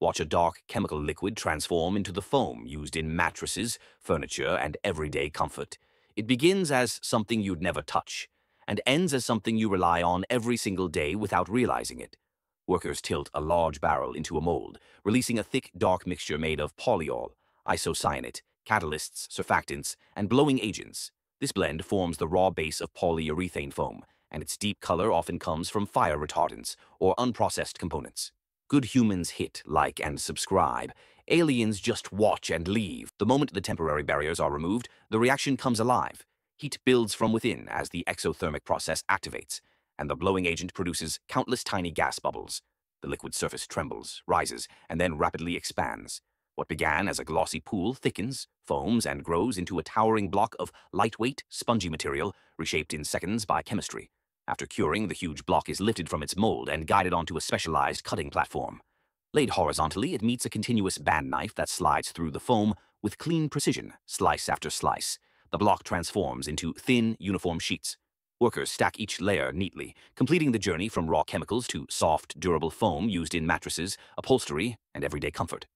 Watch a dark chemical liquid transform into the foam used in mattresses, furniture, and everyday comfort. It begins as something you'd never touch, and ends as something you rely on every single day without realizing it. Workers tilt a large barrel into a mold, releasing a thick, dark mixture made of polyol, isocyanate, catalysts, surfactants, and blowing agents. This blend forms the raw base of polyurethane foam, and its deep color often comes from fire retardants or unprocessed components. Good humans hit, like, and subscribe. Aliens just watch and leave. The moment the temporary barriers are removed, the reaction comes alive. Heat builds from within as the exothermic process activates, and the blowing agent produces countless tiny gas bubbles. The liquid surface trembles, rises, and then rapidly expands. What began as a glossy pool thickens, foams, and grows into a towering block of lightweight, spongy material reshaped in seconds by chemistry. After curing, the huge block is lifted from its mold and guided onto a specialized cutting platform. Laid horizontally, it meets a continuous band knife that slides through the foam with clean precision, slice after slice. The block transforms into thin, uniform sheets. Workers stack each layer neatly, completing the journey from raw chemicals to soft, durable foam used in mattresses, upholstery, and everyday comfort.